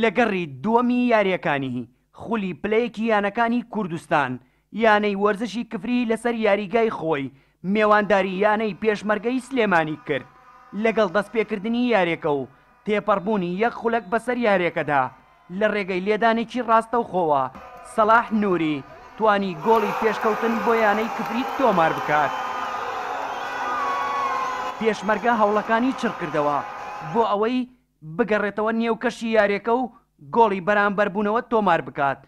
لە گەڕی دووەمی یارییەکانی خولی پلەیەکی یانەکانی کوردستان، یانەی وەرزشی کفری لەسەر یاریگای خۆی مێوانداری یانەی پێشمەرگەی سلێمانی کرد، لەگەڵ دەستپێکردنی یارییەکە و تێپەڕبوونی یەک خولەک بەسەر یارییەکەدا، لە رێگەی لێدانێکی راستەوخۆوە سەڵاح نوری توانی گۆڵی پێشکەوتن بۆ یانەی کفریت تۆمار بکات. پێشمەرگە هەوڵەکانی چڕکردەوە بۆ ئەوەی بگەڕێتەوە نێو کەشی یاریەکە و گۆڵی بەرامبەربوونەوە تۆمار بکات،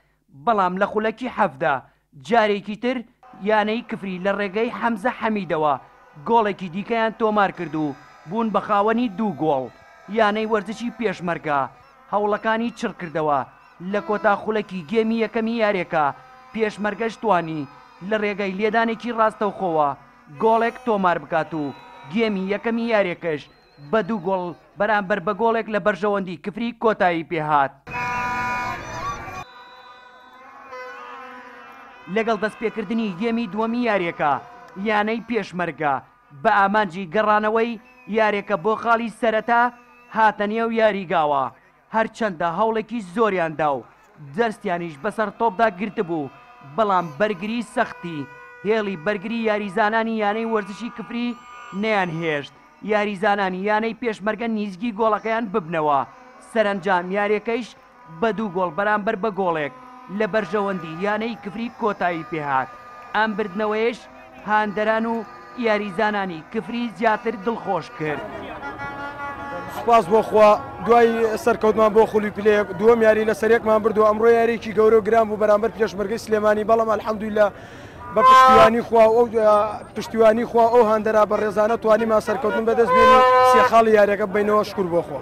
بەڵام لە خولەکی حەڤدە جارێکی تر یانەی کفری لە ڕێگەی حەمزە حەمیدەوە گۆڵێکی دیکەیان تۆمارکرد و بوون بە خاوەنی دوو گۆڵ، یانەی وەرزشی پێشمەرگە هەوڵەکانی چڕکردەوە لە کۆتا خولەکی گێمی یەکەمی یاریەکە، پێشمەرگەش توانی لە ڕێگەی لێدانێکی ڕاستەوخۆوە گۆڵێک تۆماربکات و گێمی یەکەمی یاریەکەش بە دوو گۆڵ بەرامبەر بە گۆڵێک لە بەرژەوەندی کفری کۆتایی پێهات. لەگەڵ دەستپێکردنی گێمی دووەمی یاریەکە یانەی پێشمەرگە بە ئامانجی گەڕانەوەی یارێکە بۆ خاڵی سەرەتا هاتە نێو یاریگاوە هەرچەندە هەوڵێکی زۆریان دا و دەستیانیش بەسەر تۆپدا گرتبوو، بەڵام بەرگری سەختی هێڵی بەرگری یاریزانانی یانەی وەرزشی کفری نەیانهێشت یاریزانانی یانەی پێشمەرگە نیزگی گۆڵەکەیان ببنەوە، سەرەنجام یاریەکەیش بە دوو گۆڵ بەرامبەر بە گۆڵێک لە بەرژەوەندی یانەی کفری کۆتایی پێهات، ئەم بردنەوەیەش هاندەران و یاریزانانی کفری زیاتر دڵخۆش کرد. سوپاس بۆ خوا دوای سەرکەوتمان بۆ خولی پلەیە دووەم یاری لەسەر یەکمان بردو ئەمڕۆ یاریێکی گەورە و گران بوو بەرامبەر پێشمەرگەی سلێمانی بەڵام الحمدللە بە پشتیوانی خوا و پشتیوانی خوا ئەو هاندەرا بە ڕێزانە توانیمان سەرکەوتن بەدەست بێنی سێ خاڵی یاریەکە بینەوە شکر بۆ خۆ.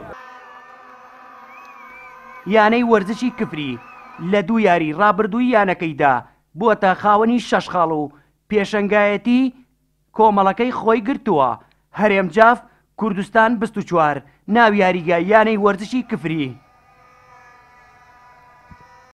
یانەی وەرزشی کفری لە دوو یاری ڕابردووی یانەکەیدا بووەتە خاوەنی شەش خاڵ و پێشەنگایەتی کۆمەڵەکەی خۆی گرتووە، هەرێم جاف، کوردستان بیست و چوار، ناویاریگە یانەی وەرزشی کفری.